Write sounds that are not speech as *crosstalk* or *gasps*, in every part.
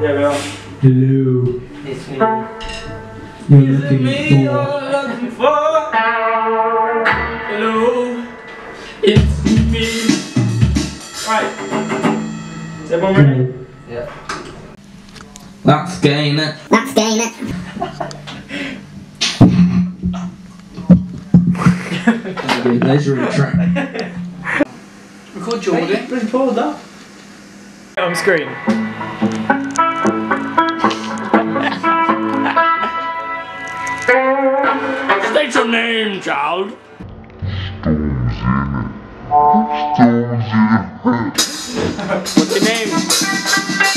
There we are. Hello. It's me. You're Is it looking me for. you're looking for? Hello. It's me. Right. Is everyone ready? Yeah. That's gay, innit? That's gay, innit? Okay, there's your track. Record Jordan. Pretty pulled that. On screen. Your name, child. What's your name?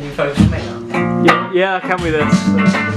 Can you focus me now? Yeah, yeah, I can with this.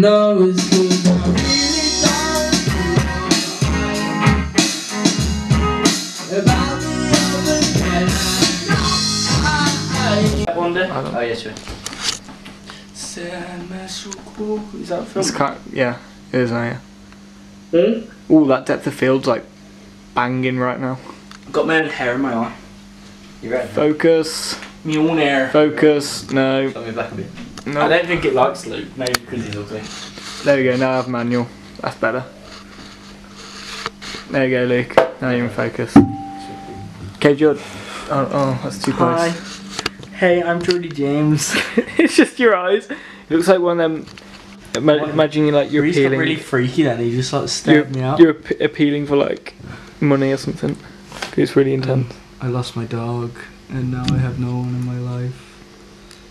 Know it's good. I really don't know about the other Wonder. Oh yeah, sure. Is that film? It's kind yeah, it is now, yeah. Hmm? All that depth of field's like banging right now. Got my own hair in my eye. You ready? Focus, Me own hair. focus, no, Show me back a bit. I don't think it likes Luke. Maybe because he's ugly. There we go, now I have manual. That's better. There you go, Luke. Now you're in focus. Okay, Judd. Oh, oh, that's too close. Hi. close. Hey, I'm Jordy James. *laughs* it's just your eyes. It looks like one of them. Ima- imagine you like you're He's got appealing. really freaky then. He just like you're, stared me out. you're ap- appealing for like money or something. It's really intense. I lost my dog, and now I have no one in my life.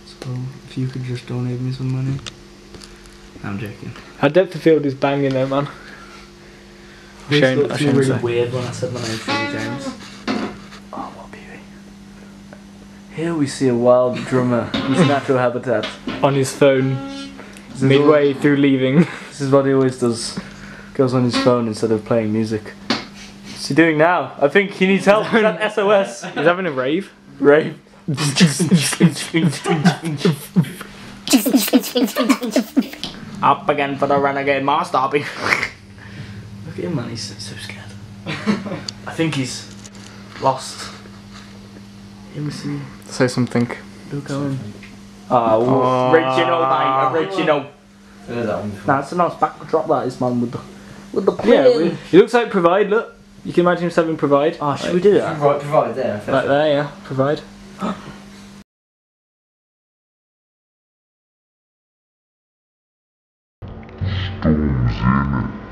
So if you could just donate me some money. I'm joking. Our depth of field is banging though, man. Looked shame to really weird when I said my name, Jordy James. Oh, what beauty. Here we see a wild drummer in his natural habitat. On his phone, midway through leaving. This is what he always does. Goes on his phone instead of playing music. What's he doing now? I think he needs help. Is that SOS? *laughs* He's having a rave. Right. Up again for the renegade master. Look at him, man. He's so scared. I think he's lost. Let me see. Say something. Look at him. Oh, original, mate. Original. Heard that one before. Nah, it's a nice back drop. That is, man, with the with the Yeah, plane. we, it looks like provide. Look, you can imagine himself in provide. Oh, ah, should we do that? Right, Provide there. I Like there, yeah, provide. *gasps* Storms in it.